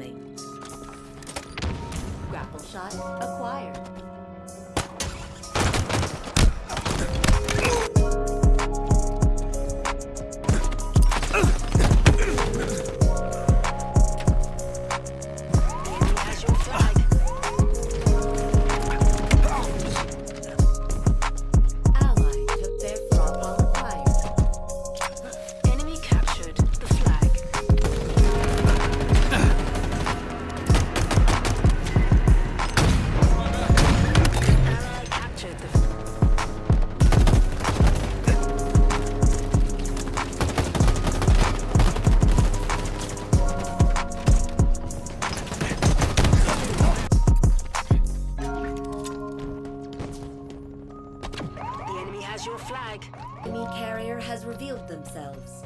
incoming. Grapple shot your flag. Enemy carrier has revealed themselves.